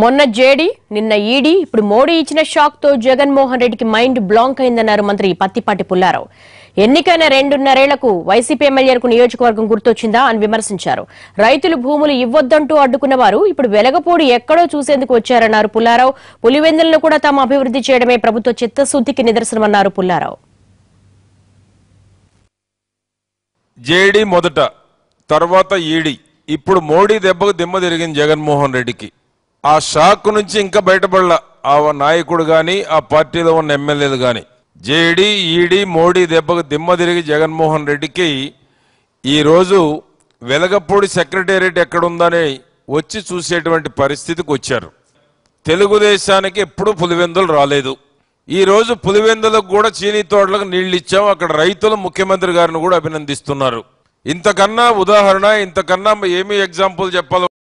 మొన్న జేడీ నిన్న ఈడీ ఇప్పుడు మోడీ ఇచ్చిన షాక్తో జగన్మోహన్ రెడ్డికి మైండ్ బ్లాంక్ అయిందన్నారు మంత్రి పత్తిపాటి పుల్లారావు. ఎన్నికైన రెండున్నరేళ్ళకు వైసీపీ ఎమ్మెల్యేలకు నియోజకవర్గం గుర్తొచ్చిందా అని విమర్శించారు. రైతులు భూములు ఇవ్వొద్దంటూ అడ్డుకున్న వారు ఇప్పుడు వెలగపూడి ఎక్కడో చూసేందుకు వచ్చారన్నారు పుల్లారావు. పులివెందులను కూడా తాము అభివృద్ధి చేయడమే ప్రభుత్వ చిత్తశుద్ధికి నిదర్శనమన్నారు పుల్లారావు. జేడీ మొదట తర్వాత ఈడీ. ఇప్పుడు మోడీ దెబ్బకు దిమ్మ తిరిగింది జగన్మోహన్ రెడ్డికి. ఆ షాక్ నుంచి ఇంకా బయటపడలా. ఆ నాయకుడు కానీ ఆ పార్టీలో ఉన్న ఎమ్మెల్యేలు కానీ జేడీ ఈడీ మోడీ దెబ్బకు దిమ్మ తిరిగి జగన్మోహన్ రెడ్డికి ఈరోజు వెలగపూడి సెక్రటేరియట్ ఎక్కడుందని వచ్చి చూసేటువంటి పరిస్థితికి వచ్చారు. తెలుగుదేశానికి ఎప్పుడు పులివెందులు రాలేదు. ఈ రోజు పులివెందులకు కూడా చీనీ తోటలకు నీళ్ళు ఇచ్చాం. అక్కడ రైతులు ముఖ్యమంత్రి గారిని కూడా అభినందిస్తున్నారు. ఇంతకన్నా ఉదాహరణ ఇంతకన్నా ఏమి ఎగ్జాంపుల్ చెప్పాలో